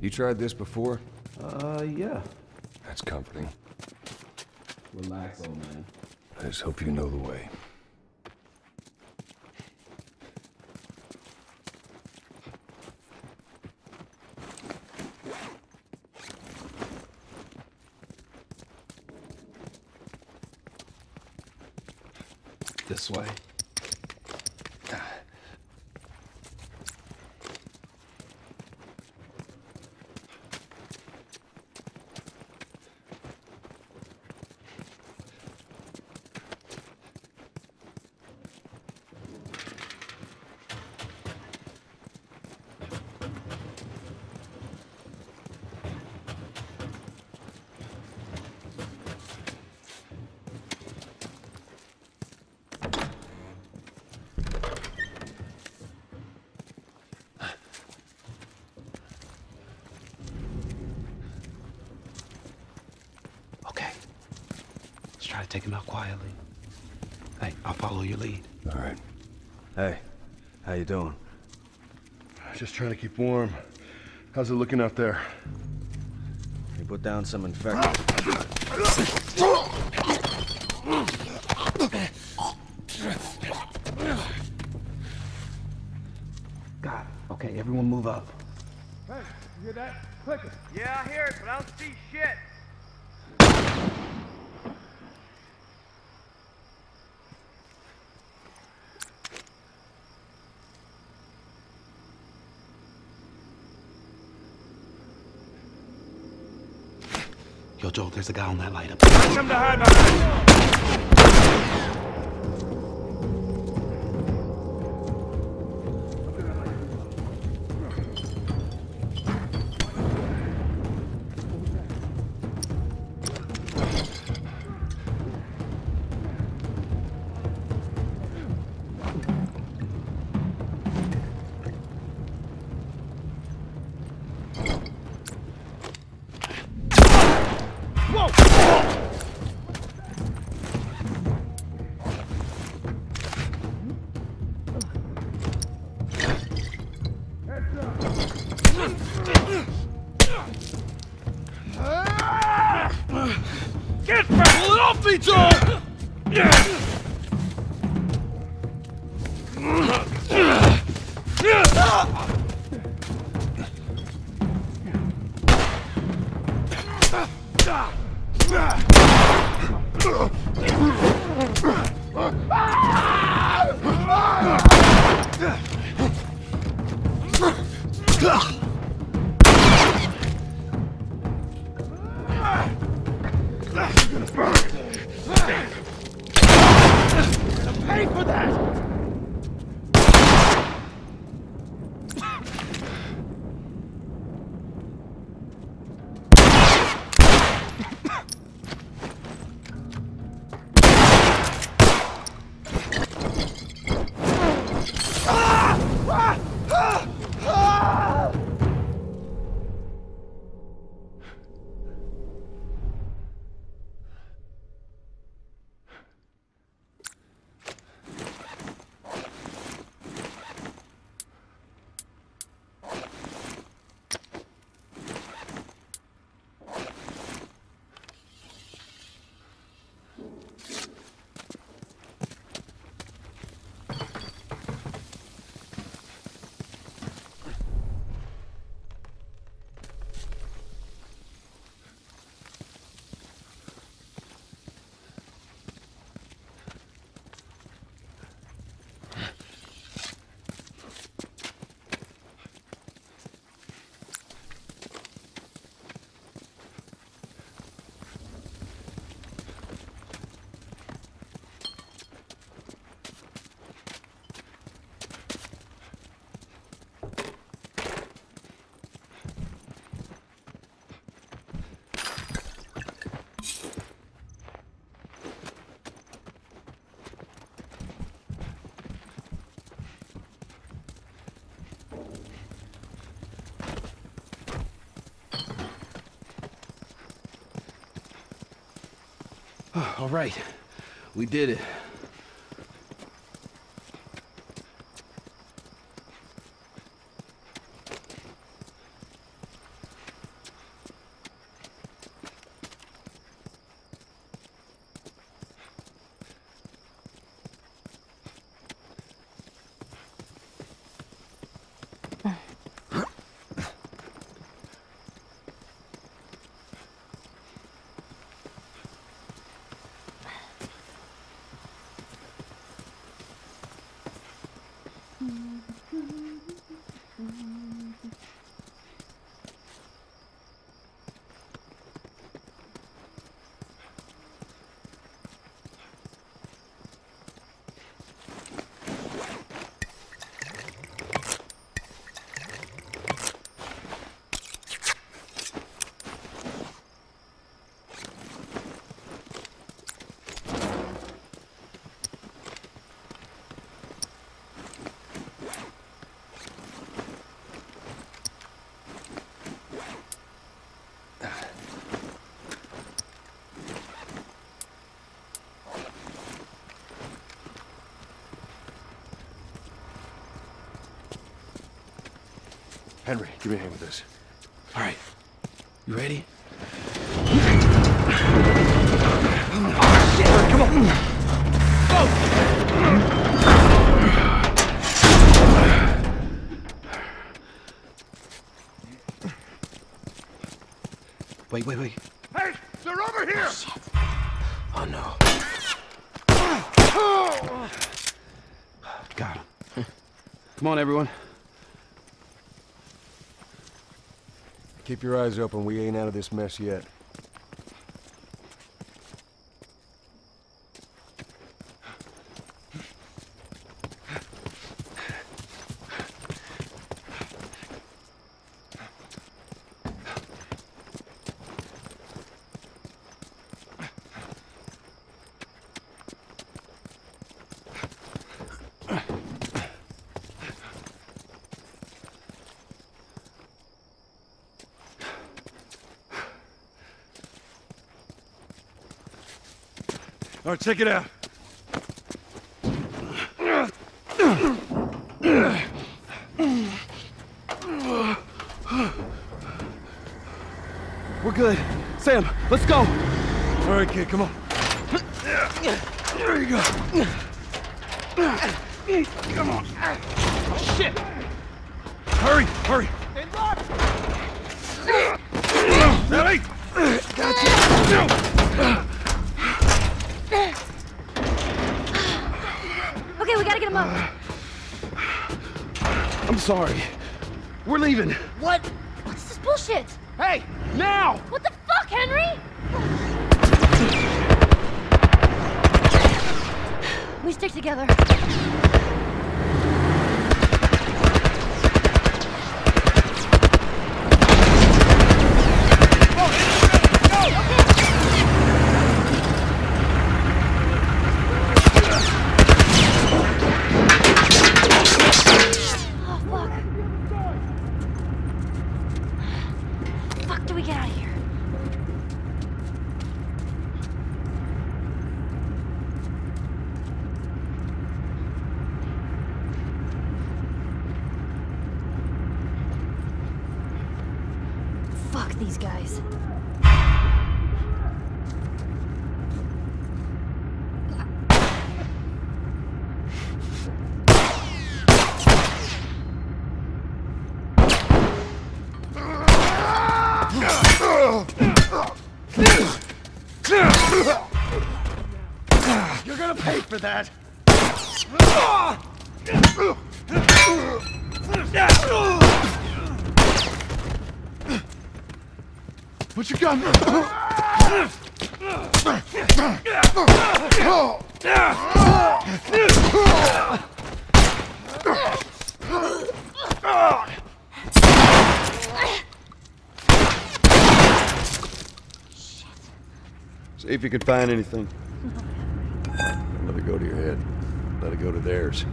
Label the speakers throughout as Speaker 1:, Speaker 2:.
Speaker 1: You tried this before?
Speaker 2: Uh, yeah.
Speaker 1: That's comforting.
Speaker 2: Relax, old man.
Speaker 1: I just hope you know the way.
Speaker 2: This way. Try to take him out quietly. Hey, I'll follow your lead.
Speaker 1: All right.
Speaker 3: Hey, how you doing?
Speaker 4: Just trying to keep warm. How's it looking out there?
Speaker 3: We put down some infected.
Speaker 2: Got it. Okay, everyone move up.
Speaker 5: Hey, you hear that? Clicking. Yeah, I hear it, but I don't see shit.
Speaker 2: Yo, Joel, there's a guy on that light up.
Speaker 5: Come to hide behind. Pay for that!
Speaker 2: All right. We did it.
Speaker 4: Henry, give me a hand with this.
Speaker 2: All right. You ready? Come on! Go! Wait, wait, wait.
Speaker 4: Hey, they're over here!
Speaker 2: Oh no. Got him. Come on, everyone.
Speaker 1: Keep your eyes open. We ain't out of this mess yet.
Speaker 4: All right, check it out.
Speaker 2: We're good. Sam, let's go.
Speaker 4: All right, kid, come on. There you go. Come on.
Speaker 2: Shit.
Speaker 4: Hurry, hurry. Ellie!
Speaker 6: Okay, we gotta get him up.
Speaker 2: I'm sorry. We're leaving.
Speaker 6: What? What's this bullshit?
Speaker 2: Hey, now!
Speaker 6: What the fuck, Henry? We stick together. Oh, fuck. Fuck do we get out of here? Fuck these guys.
Speaker 4: You're gonna pay for that. Put your gun.
Speaker 1: See if you can find anything. Don't let it go to your head. Let it go to theirs.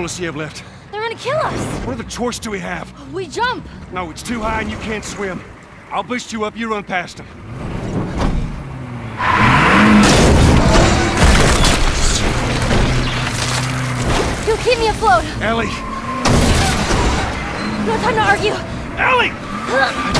Speaker 7: Bullets do you have left?
Speaker 6: They're gonna kill us.
Speaker 7: What other choice do we have?
Speaker 6: We jump.
Speaker 7: No, it's too high and you can't swim. I'll boost you up, you run past them.
Speaker 6: You keep me afloat.
Speaker 7: Ellie!
Speaker 6: No time to argue.
Speaker 7: Ellie!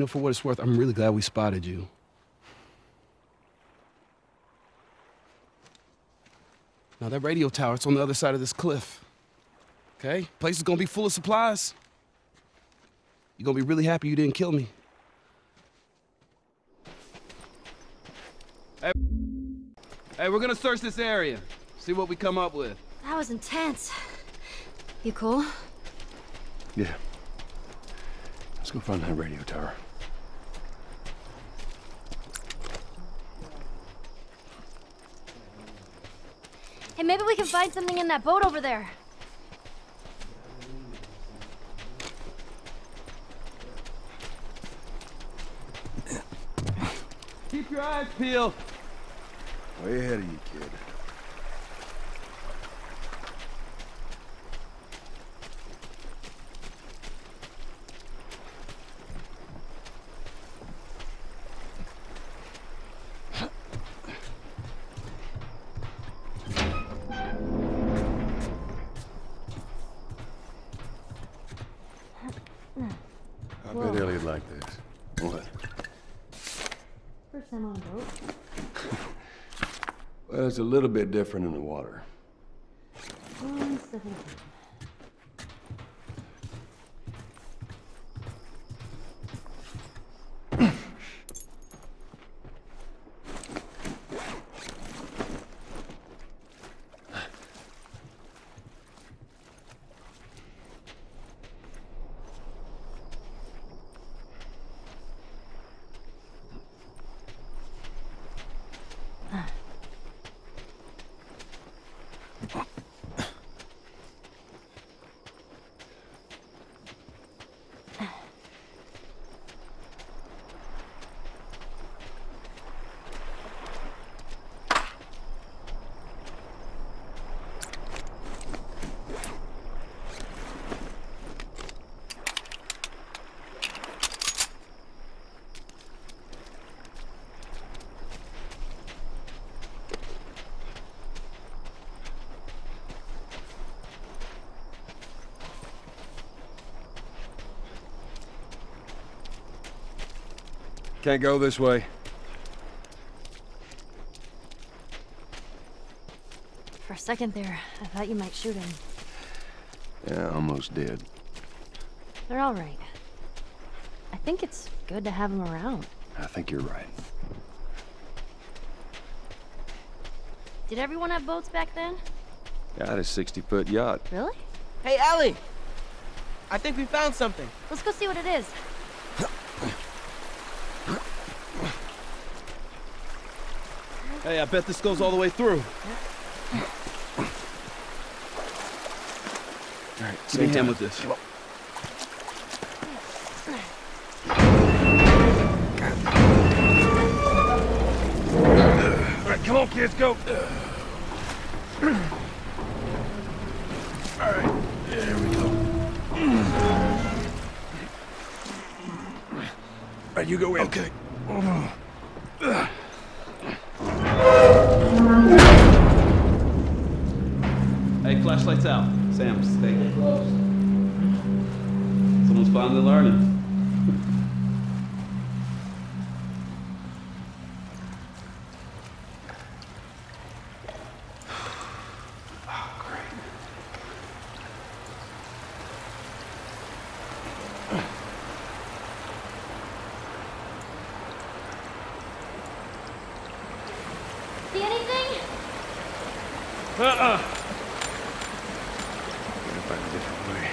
Speaker 2: You know, for what it's worth, I'm really glad we spotted you. Now, that radio tower, it's on the other side of this cliff. Okay? Place is gonna be full of supplies. You're gonna be really happy you didn't kill me. Hey, hey, we're gonna search this area. See what we come up with.
Speaker 6: That was intense. You cool?
Speaker 4: Yeah. Let's go find that radio tower.
Speaker 6: Hey, maybe we can find something in that boat over there.
Speaker 2: Keep your eyes peeled.
Speaker 1: Way ahead of you, kid. I bet Ellie'd like this. What?
Speaker 6: First time on a boat.
Speaker 1: Well, it's a little bit different in the water. Can't go this way.
Speaker 6: For a second there, I thought you might shoot him.
Speaker 1: Yeah, almost did.
Speaker 6: They're all right. I think it's good to have them around.
Speaker 1: I think you're right.
Speaker 6: Did everyone have boats back then?
Speaker 1: Got a 60-foot yacht.
Speaker 6: Really?
Speaker 8: Hey, Ellie! I think we found something.
Speaker 6: Let's go see what it is.
Speaker 2: Hey, I bet this goes all the way through. Give me a hand with this.
Speaker 7: All right, come on, kids, go. All right, there we go. All right, you go in. Okay. Mm.
Speaker 2: Hey, flashlights out. Sam, stay close. Someone's finally learning.
Speaker 6: See anything?
Speaker 7: Uh-uh.
Speaker 4: Gotta find a different way.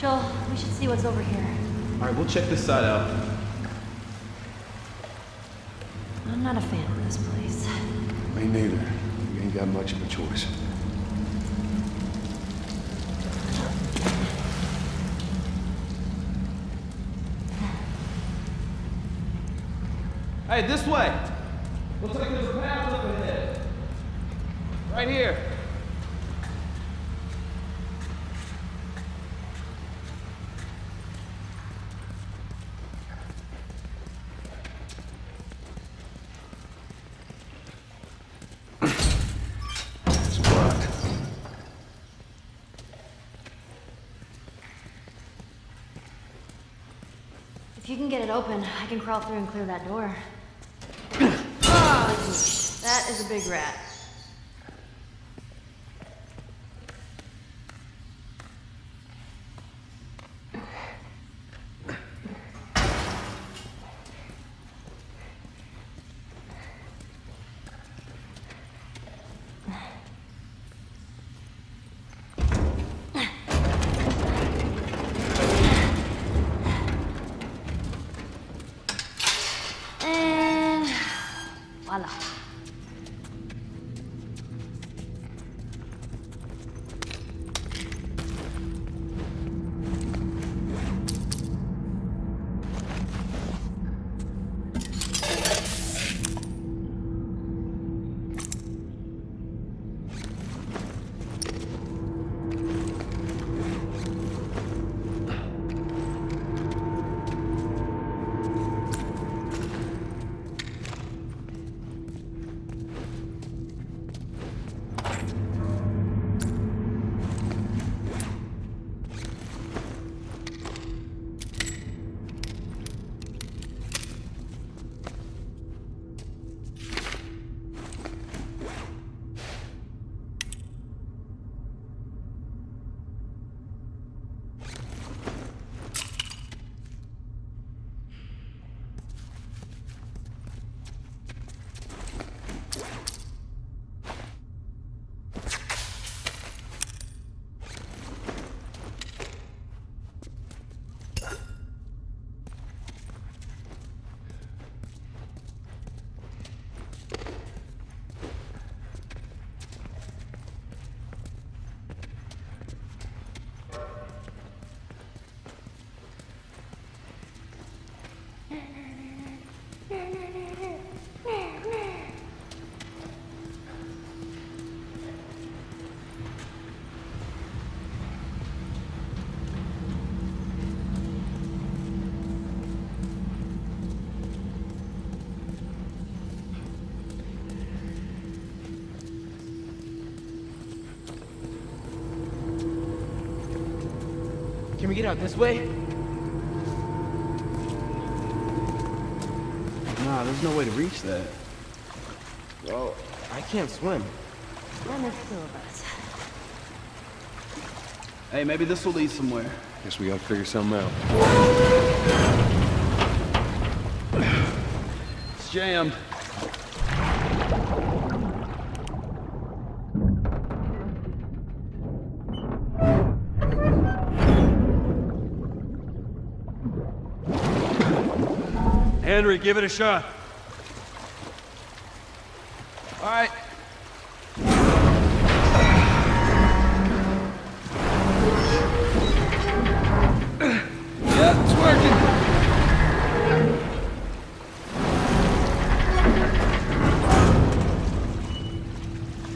Speaker 6: Joel, we should see what's over here.
Speaker 2: All right, we'll check this side out.
Speaker 6: I'm not a fan of this place.
Speaker 4: Me neither. We ain't got much of a choice.
Speaker 2: Hey, this way. Looks like there's a path up ahead. Right here.
Speaker 4: It's blocked.
Speaker 6: If you can get it open, I can crawl through and clear that door. oh, that is a big rat.
Speaker 8: Get out this way?
Speaker 2: Nah, there's no way to reach that.
Speaker 8: Well, I can't swim.
Speaker 6: And there's two of us.
Speaker 2: Hey, maybe this will lead somewhere.
Speaker 4: Guess we gotta figure something out.
Speaker 2: It's jammed.
Speaker 7: Henry, give it a shot.
Speaker 2: All right. Yeah, it's working.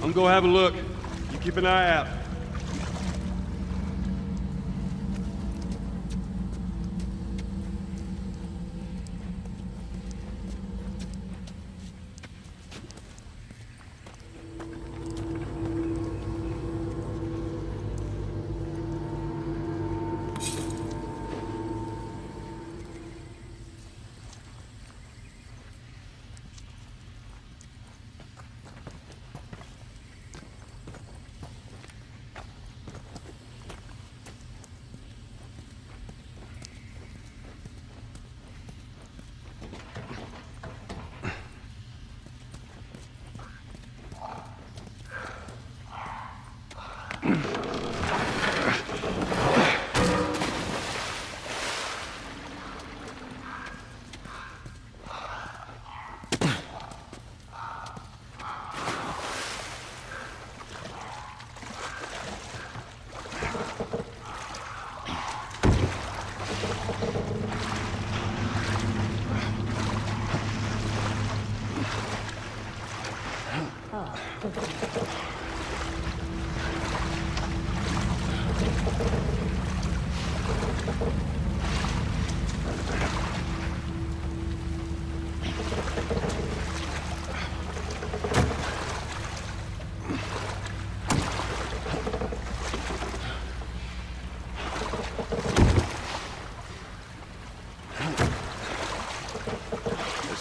Speaker 7: I'm gonna have a look. You keep an eye out.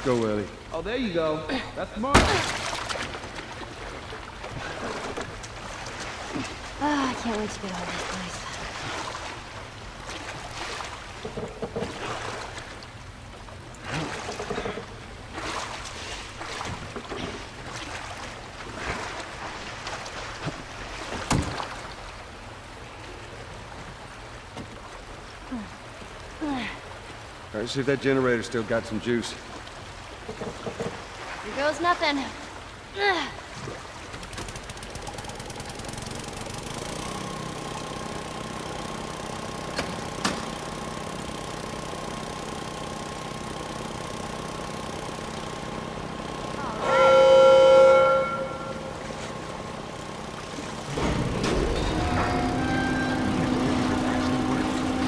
Speaker 1: Go, Ellie.
Speaker 2: Oh, there you go. That's Mark.
Speaker 6: Ah, I can't wait to get out of this place.
Speaker 1: All right, see if that generator still got some juice.
Speaker 6: Nothing. Ugh.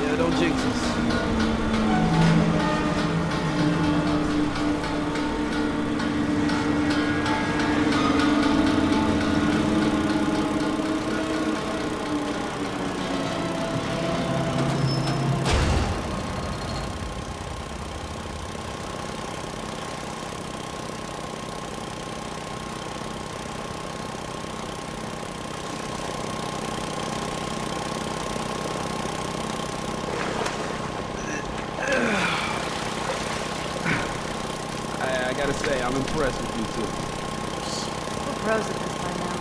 Speaker 2: Yeah, don't jinx us. I, I gotta say, I'm impressed with you two.
Speaker 6: We're pros at this by now.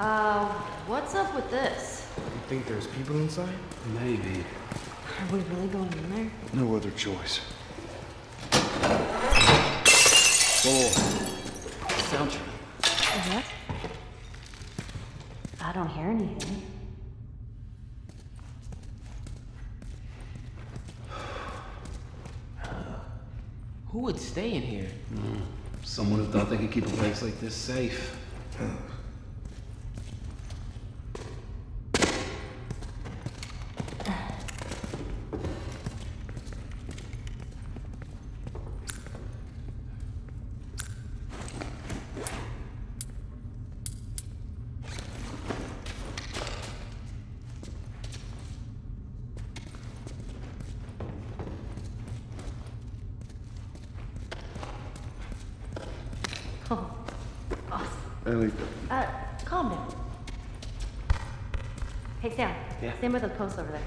Speaker 6: Uh, what's up with this?
Speaker 9: You think there's people inside?
Speaker 2: Maybe.
Speaker 6: Are we really going in there?
Speaker 4: No other choice.
Speaker 2: Sound check.
Speaker 6: What? I don't hear anything.
Speaker 9: Who would stay in here? Hmm.
Speaker 2: Someone who thought they could keep a place like this safe.
Speaker 6: Oh, awesome.
Speaker 1: Ellie,
Speaker 6: Uh, calm down. Hey, Sam.
Speaker 9: Yeah?
Speaker 6: Stand by the post over there.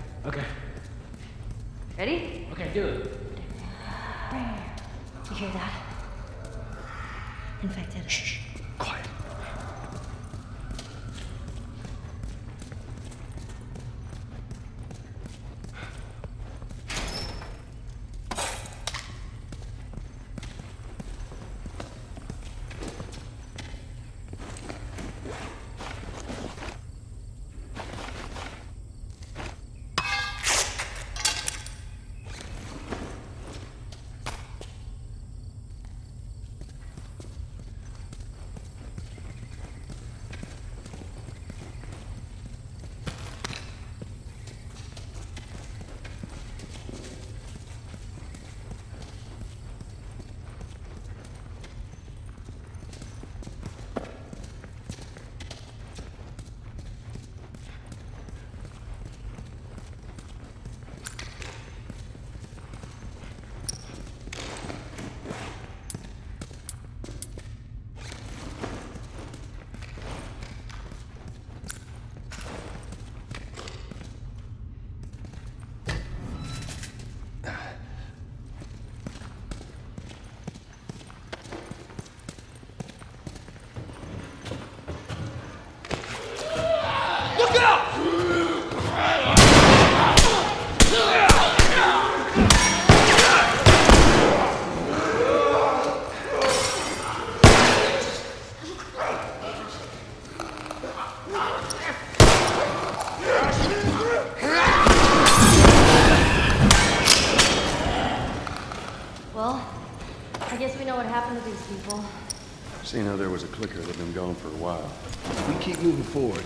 Speaker 2: forward.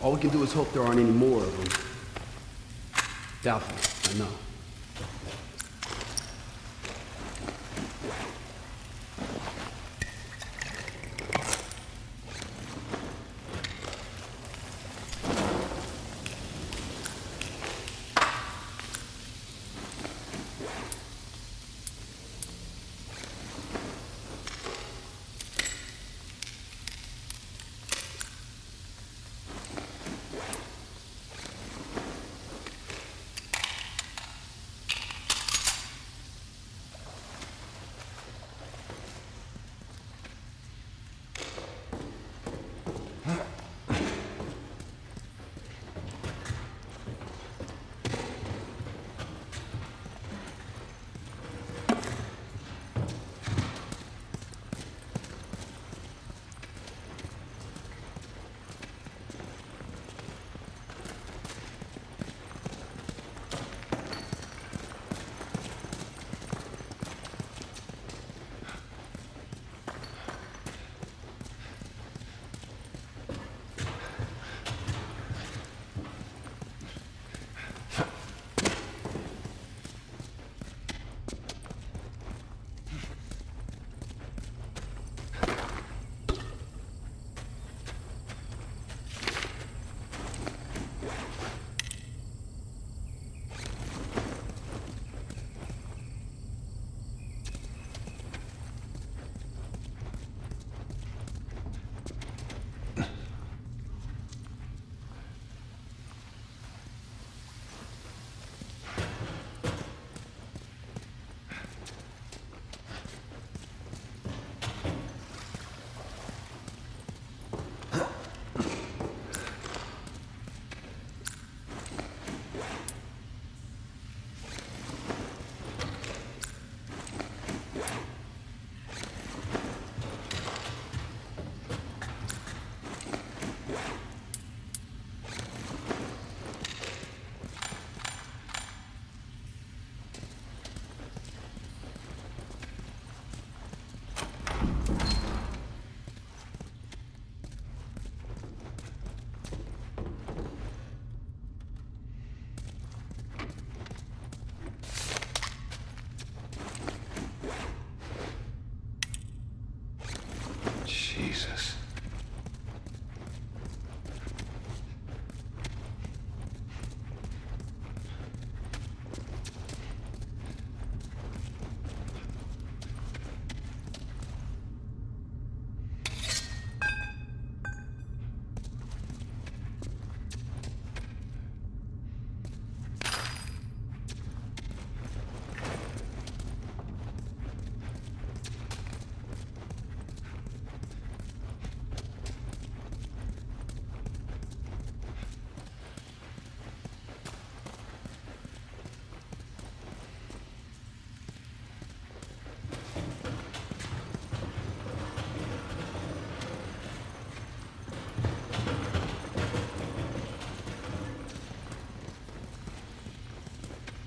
Speaker 2: All we can do is hope there aren't any more of them. Doubtful, I know.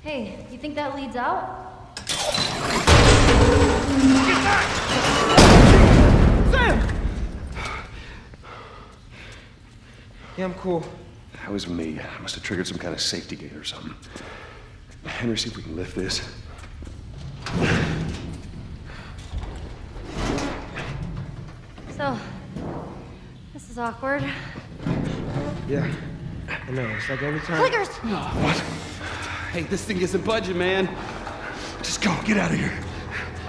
Speaker 6: Hey, you think that leads out?
Speaker 8: Yeah, I'm cool.
Speaker 4: That was me. I must have triggered some kind of safety gate or something. Henry, see if we can lift this.
Speaker 6: So, this is awkward.
Speaker 8: Yeah. I know. It's like every time.
Speaker 6: Clickers!
Speaker 2: Hey, this thing isn't budging, man.
Speaker 4: Just go. Get out of here.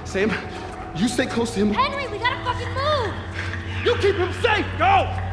Speaker 2: Sam, you stay close to him.
Speaker 6: Henry, we gotta fucking move!
Speaker 2: You keep him safe. Go.